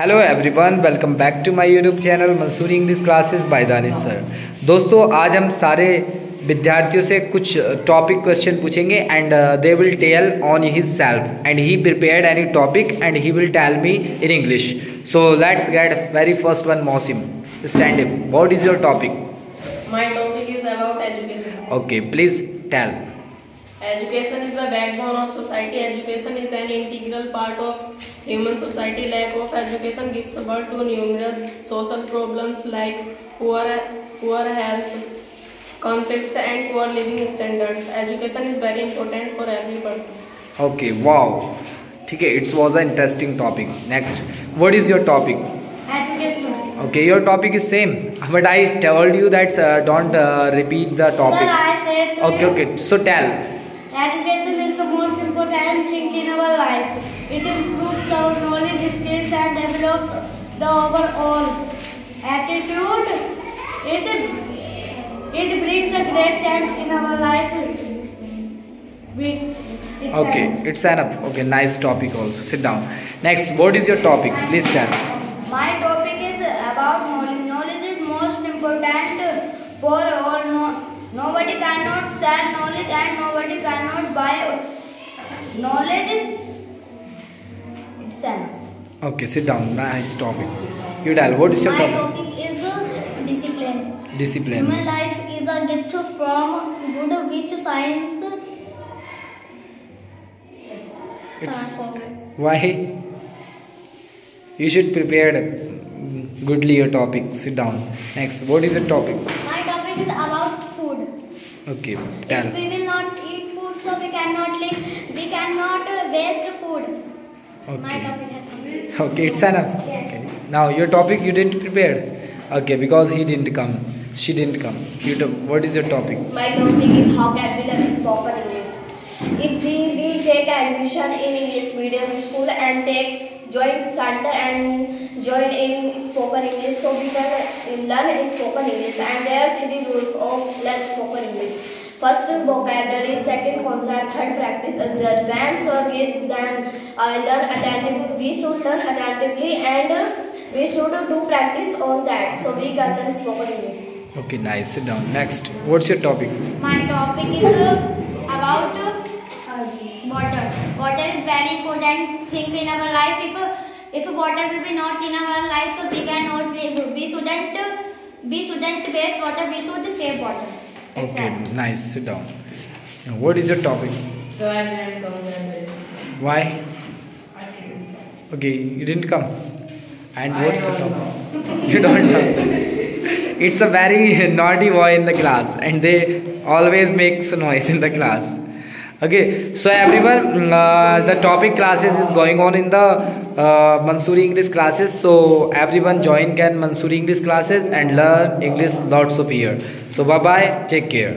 Hello everyone welcome back to my YouTube channel Mansoori English classes by Danish sir दोस्तों आज हम सारे विद्यार्थियों से कुछ टॉपिक क्वेश्चन पूछेंगे and they will tell on his self and he prepared any topic and he will tell me in English so let's get very first one Mausim stand up what is your topic. Okay please tell Education is the backbone of society. Education is an integral part of human society. Lack of education gives birth to numerous social problems like poor, poor health, conflicts, and poor living standards. Education is very important for every person. Okay wow ठीक है it's was a interesting topic next what is your topic Education. Okay, your topic is same, but I told you that uh, don't uh, repeat the topic. Sir, I said to Okay, you, okay. So tell. education is the most important thing in our life. It improves our knowledge, skills, and develops the overall attitude. It it brings a great change in our life. Which it's Okay, it's enough. Okay, nice topic also. Sit down. Next, what is your topic? Please tell. My topic is about knowledge. Knowledge is most important for all. No, nobody cannot sell knowledge and nobody cannot buy knowledge. It's enough. Okay, sit down. Nice topic. You tell. What is your My topic? topic is discipline. Discipline. Human life is a gift from good which science. It's Science. why you should prepare goodly your topic. Sit down. Next, what is the topic? My topic is about food. Okay, If we will not eat food, so we cannot live. We cannot uh, waste food. My Okay. topic has come. Okay, it's enough. Yes. Okay. Now your topic you didn't prepare. Okay, because he didn't come. She didn't come. You to- what is your topic? My topic is how can we learn spoken English. If we will take admission in English medium school and take joint center and join in spoken English, so we can learn spoken English. And there are three rules of learn spoken English. First vocabulary, second concept, third practice. Uh, When sir gives, then I learn attentively. We should learn attentively and uh, we should do practice on that, so we can learn spoken English. Okay, nice. Sit down. Next, what's your topic? My topic is uh, uh, water. Water is very important thing in our life. If if water will be not in our life, so we cannot live. We shouldn't we shouldn't waste water. We should save water. That's Okay, all. nice. Sit down. Now, what is your topic? So I am going Why? Okay, you didn't come. And what's the topic? You don't know. It's a very naughty boy in the class, and they always makes noise in the class. Okay, so everyone, mm, uh, the topic classes is going on in the uh, Mansoori English classes. So everyone join can Mansoori English classes and learn English lots of here. So bye bye. Take care.